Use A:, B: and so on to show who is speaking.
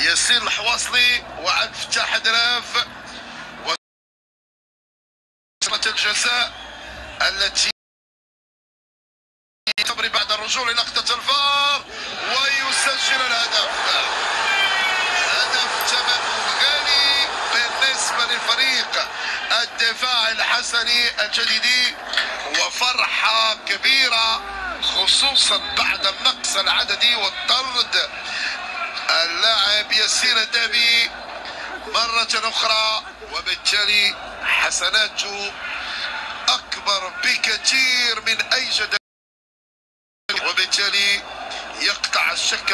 A: ياسين الحواصلي وعبد الفتاح دراف الجزاء التي تمر بعد الرجوع لنقطة الفار ويسجل الهدف. هدف ثمنه غالي بالنسبة للفريق الدفاع الحسني الجديدي وفرحة كبيرة خصوصا بعد النقص العددي والطرد ياسين الدابي مرة أخرى وبالتالي حسناته أكبر بكثير من أي جدل. وبالتالي يقطع الشك